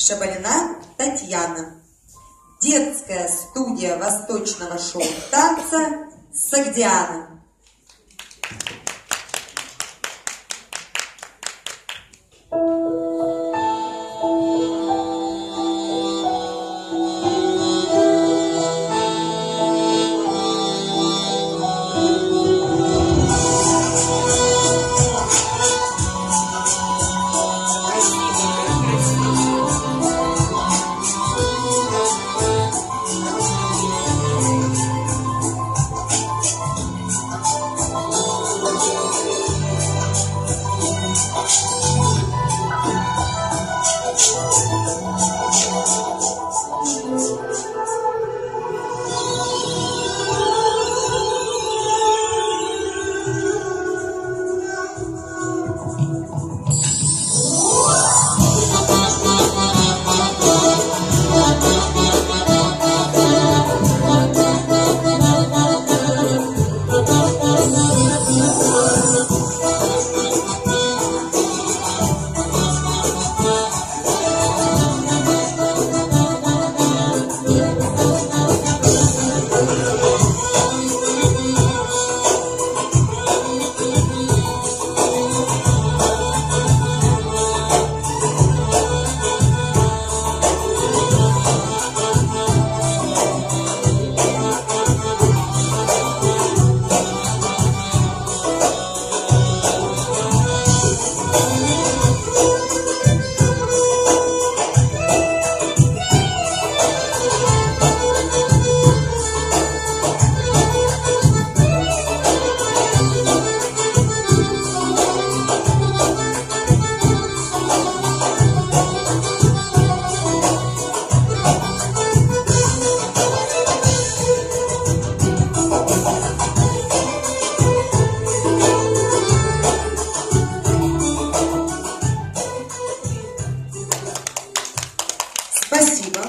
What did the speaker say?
Шабалина Татьяна. Детская студия восточного шоу-танца «Сагдиана». Спасибо.